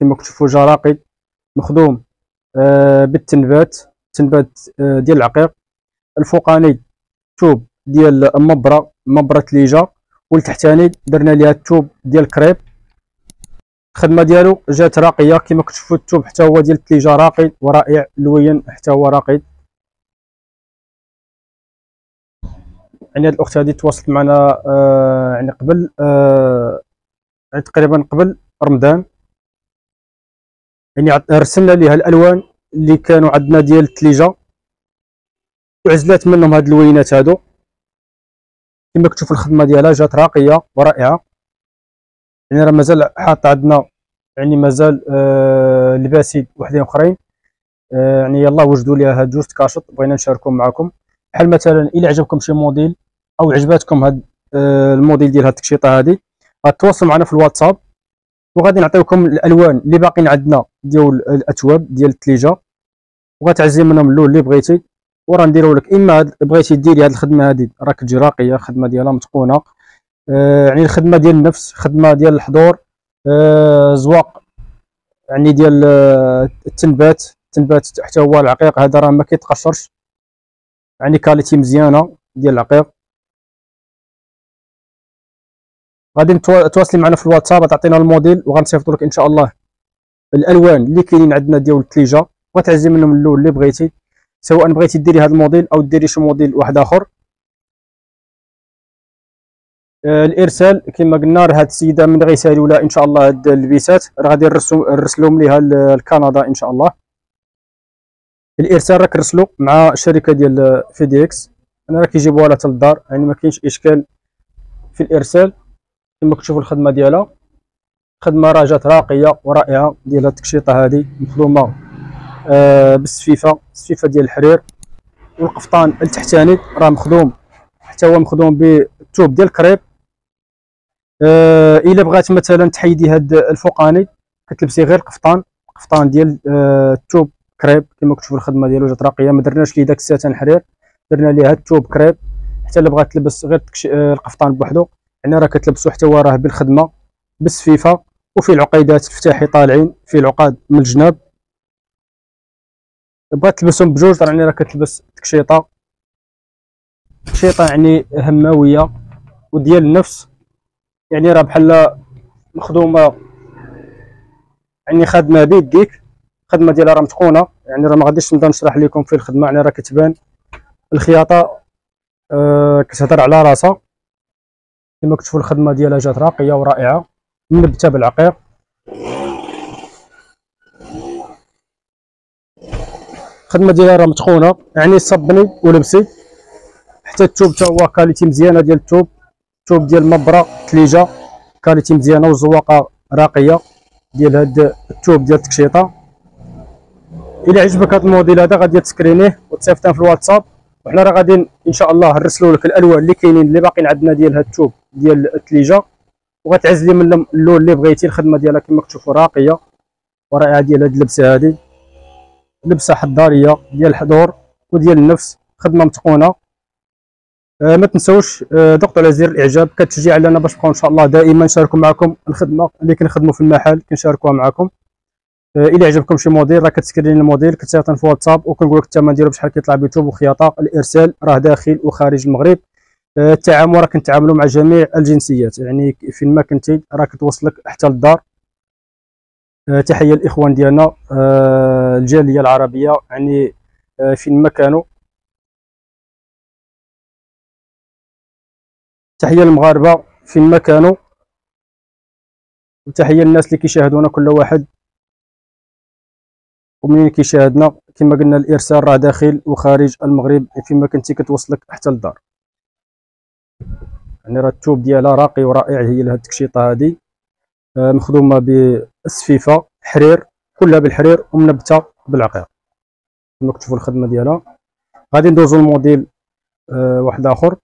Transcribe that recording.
كما كتشوفوا جا راقي مخدوم آه بالتنبات تنبات آه ديال العقيق الفوقاني توب ديال مبره مبرة ليجا والتحتاني درنا ليها التوب ديال كريب. الخدمة ديالو جات راقية كما كتشوفوا التوب حتى هو ديال التليجه راقي ورائع لوين حتى هو راقي يعني هاد الأخت هذه تواصلت معنا آه يعني قبل آه تقريبا قبل رمضان. يعني رسلنا ليها الألوان اللي كانوا عندنا ديال التليجة. وعزلات منهم هاد اللوينات هادو. كما كتشوف الخدمة ديالها جات راقية ورائعة. يعني راه مازال حاط عندنا يعني مازال آه لباسي وحدين أخرين. آه يعني يلا وجدوا ليها هاد جوج كاشط. بغينا نشاركهم معكم بحال مثلا إلى عجبكم شي موديل أو عجباتكم هاد آه الموديل ديال هاد التكشيطة هادي غتواصلوا معنا في الواتساب. وغادي نعطيوكم الالوان اللي باقيين عندنا ديال الاثواب ديال الثليجه وغتعزي منهم اللون اللي بغيتي. وراه نديرو لك إما بغيتي ديري هاد الخدمة هادي راك تجي راقيه الخدمة ديالها متقونة. آه يعني الخدمة ديال النفس خدمه ديال الحضور. آه زواق يعني ديال آه التنبات. التنبات حتى هو العقيق هذا راه ما كيتقشرش. يعني qualité مزيانة ديال العقيق. غادي تواصلي معنا في الواتساب تعطينا الموديل وغنصيفطوا لك إن شاء الله. الألوان اللي كاينين عندنا ديال الثليجه وتعزلي منهم اللون اللي بغيتي. سواء بغيتي ديري هذا الموديل أو ديري شي موديل واحد آخر. آه الإرسال كما قلنا راه هاد السيدة من غيسالي ولا إن شاء الله هاد اللبسات راه غادي نرسلهم ليها لكندا إن شاء الله. الإرسال راك رسلو مع الشركة ديال فيديكس. أنا راه كيجيبوها لها للدار يعني ما كاينش إشكال في الإرسال. كما كتشوفوا الخدمة ديالها. خدمة راه جات راقية ورائعة ديال التكشيطة هذه مخدومه آه بالسفيفه السفيفه ديال الحرير. والقفطان التحتاني راه مخدوم. حتى هو مخدوم بالثوب ديال الكريب. آه إلا بغات مثلا تحيدي هاد الفوقاني كتلبسي غير القفطان. القفطان ديال آه كريب. كما كتشوفوا الخدمة ديالو جات راقية. ما درناش ليه داك الساتان حرير درنا ليه هاد الثوب كريب. حتى إلا بغات تلبس غير آه القفطان بوحدو. يعني راه كتلبسو حتى هو راه بالخدمة بالسفيفة وفي العقيدات الفتاحي طالعين في العقاد من الجناب. بغات تلبسهم بجوج يعني راه كتلبس تكشيطه تكشيطه يعني هماوية وديال النفس. يعني راه بحال مخدومة يعني خادمة بيديك الخدمه ديالها راه متقونة. يعني راه ما غاديش نبدأ نشرح لكم في الخدمة يعني راه كتبان. الخياطة آه كتهضر على راسها. كما كتشوفوا الخدمة ديالها جات راقية ورائعة منبته بالعقيق. الخدمة ديالها راه متخونة يعني صبني ولبسي حتى الثوب حتى هو qualité مزيانة ديال الثوب الثوب ديال مبرة ثليجه qualité مزيانة وزواقة راقية ديال هاد الثوب ديال التكشيطة. إلى عجبك هذا الموديل هذا غادي تسكرينيه وتصيفطيه في الواتساب. وحنا راه غادي إن شاء الله نرسلوا لك الألوان اللي كاينين اللي باقيين عندنا ديال هاد الثوب ديال الثليجه وغتعزلي من اللون اللي بغيتي الخدمة ديالها كما كتشوفوا راقية ورائعة ديال هاد اللبسة هادي. لبسة حضارية ديال الحضور وديال النفاس خدمة متقونة. آه ما تنسوش آه على زر الإعجاب كتشجيع لنا باش نبقاو إن شاء الله دائما نشاركوا معكم الخدمة اللي كنخدموا في المحل كنشاركوها معكم. آه إلى عجبكم شي موديل راه كتسكرين الموديل كتصيفط في واتساب وكنقول لك الثمن ديالو بشحال كيطلع بالتوب وخياطة. الإرسال راه داخل وخارج المغرب. آه، التعامل راه كنتعاملوا مع جميع الجنسيات. يعني فين ما كنتي راه كتوصلك حتى للدار. آه، تحية الاخوان ديالنا. الجالية العربية. يعني فين ما كانوا. تحية للمغاربة. فين ما كانوا. وتحية للناس اللي كيشاهدونا كل واحد. ومنين كيشاهدنا كما قلنا الإرسال راه داخل وخارج المغرب فيما كنتي كتوصلك حتى للدار يعني راه الثوب ديالها راقي ورائع هي لهاد التكشيطة هادي. آه، مخدومة بالسفيفه حرير كلها بالحرير ومنبتة بالعقيق. كما كتشوفوا الخدمة ديالها. غادي ندوزو الموديل آه، واحد آخر.